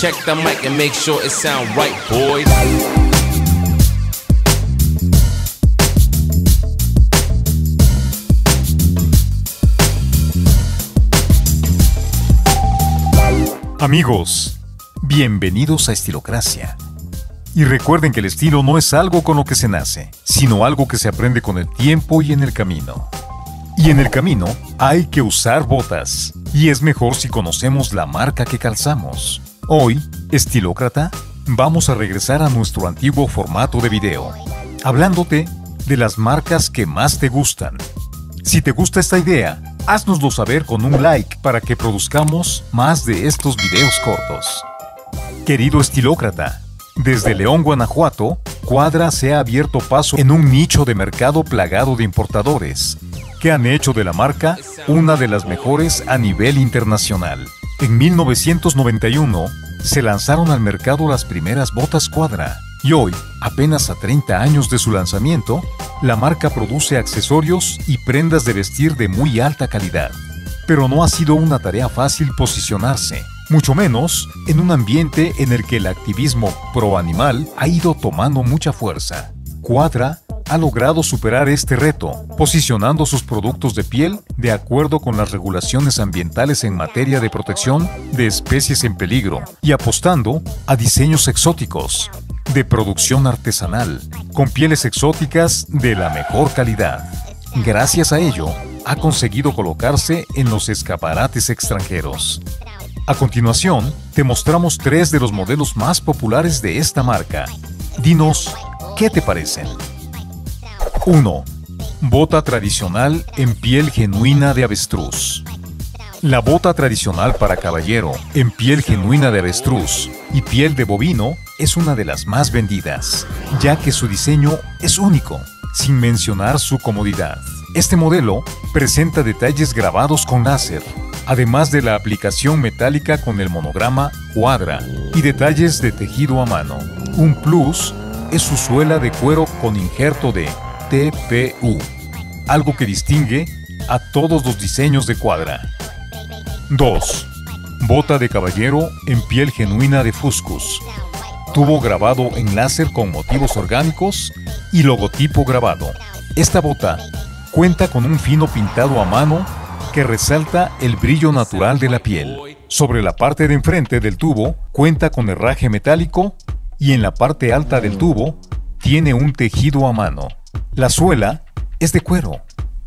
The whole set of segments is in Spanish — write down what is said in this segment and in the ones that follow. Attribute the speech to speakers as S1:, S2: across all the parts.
S1: Check the mic and make sure it sound right, boys.
S2: Amigos, bienvenidos a Estilocracia. Y recuerden que el estilo no es algo con lo que se nace, sino algo que se aprende con el tiempo y en el camino. Y en el camino hay que usar botas, y es mejor si conocemos la marca que calzamos. Hoy, Estilócrata, vamos a regresar a nuestro antiguo formato de video, hablándote de las marcas que más te gustan. Si te gusta esta idea, haznoslo saber con un like para que produzcamos más de estos videos cortos. Querido estilócrata, desde León, Guanajuato, Cuadra se ha abierto paso en un nicho de mercado plagado de importadores, que han hecho de la marca una de las mejores a nivel internacional. En 1991 se lanzaron al mercado las primeras botas Cuadra, y hoy, apenas a 30 años de su lanzamiento, la marca produce accesorios y prendas de vestir de muy alta calidad. Pero no ha sido una tarea fácil posicionarse, mucho menos en un ambiente en el que el activismo pro animal ha ido tomando mucha fuerza. Cuadra ha logrado superar este reto, posicionando sus productos de piel de acuerdo con las regulaciones ambientales en materia de protección de especies en peligro y apostando a diseños exóticos, de producción artesanal, con pieles exóticas de la mejor calidad. Gracias a ello, ha conseguido colocarse en los escaparates extranjeros. A continuación, te mostramos tres de los modelos más populares de esta marca. Dinos, ¿qué te parecen? 1. Bota tradicional en piel genuina de avestruz. La bota tradicional para caballero en piel genuina de avestruz y piel de bovino es una de las más vendidas, ya que su diseño es único, sin mencionar su comodidad. Este modelo presenta detalles grabados con láser, además de la aplicación metálica con el monograma Cuadra y detalles de tejido a mano. Un plus es su suela de cuero con injerto de TPU, algo que distingue a todos los diseños de Cuadra. 2. Bota de caballero en piel genuina de Fuscus. Tubo grabado en láser con motivos orgánicos y logotipo grabado. Esta bota cuenta con un fino pintado a mano que resalta el brillo natural de la piel. Sobre la parte de enfrente del tubo cuenta con herraje metálico y en la parte alta del tubo tiene un tejido a mano. La suela es de cuero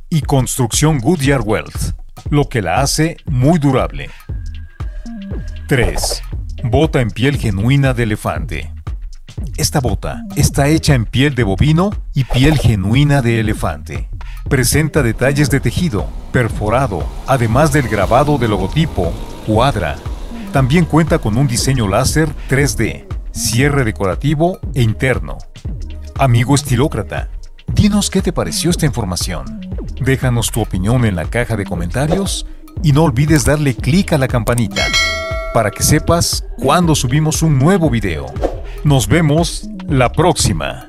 S2: y construcción Goodyear Weld, lo que la hace muy durable. 3. Bota en piel genuina de elefante. Esta bota está hecha en piel de bovino y piel genuina de elefante. Presenta detalles de tejido, perforado, además del grabado del logotipo, cuadra. También cuenta con un diseño láser 3D, cierre decorativo e interno. Amigo estilócrata, dinos qué te pareció esta información. Déjanos tu opinión en la caja de comentarios y no olvides darle clic a la campanita para que sepas cuando subimos un nuevo video. Nos vemos la próxima.